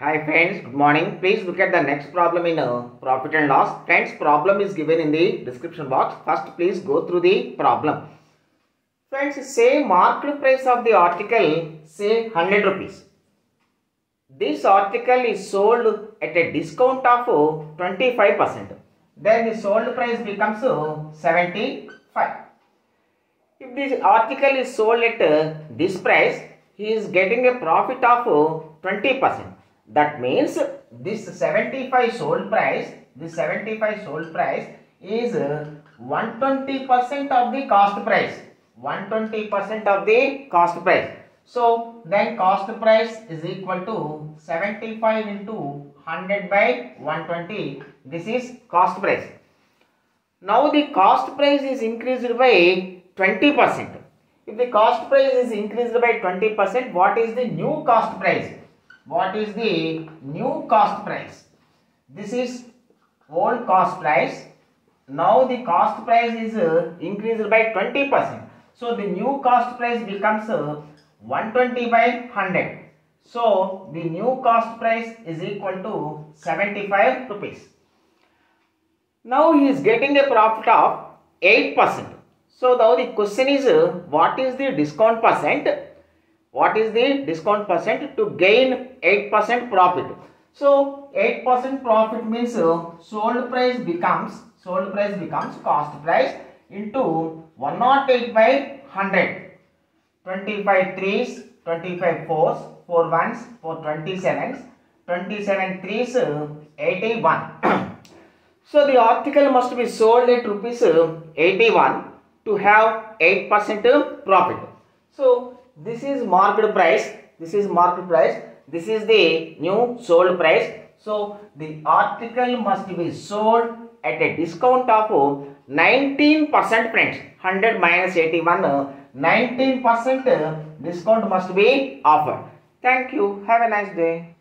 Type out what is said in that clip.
Hi friends, good morning. Please look at the next problem in uh, profit and loss. Friends, problem is given in the description box. First, please go through the problem. Friends, say marked price of the article, say 100 rupees. This article is sold at a discount of uh, 25%. Then the sold price becomes uh, 75. If this article is sold at uh, this price, he is getting a profit of uh, 20%. That means this 75 sold price, this 75 sold price is uh, 120% of the cost price. 120% of the cost price. So then cost price is equal to 75 into 100 by 120. This is cost price. Now the cost price is increased by 20%. If the cost price is increased by 20%, what is the new cost price? What is the new cost price? This is old cost price. Now the cost price is uh, increased by 20%. So the new cost price becomes uh, 120 by 100. So the new cost price is equal to 75 rupees. Now he is getting a profit of 8%. So now the question is uh, what is the discount percent? What is the discount percent to gain 8% profit? So 8% profit means uh, sold price becomes sold price becomes cost price into 108 by 100. 25 threes, 25 fours, 4 ones, 4 27s, 27 threes, uh, 81. so the article must be sold at rupees uh, 81 to have 8% profit. So this is marked price, this is marked price, this is the new sold price. So the article must be sold at a discount of 19% friends, 100 minus 81, 19% discount must be offered. Thank you. Have a nice day.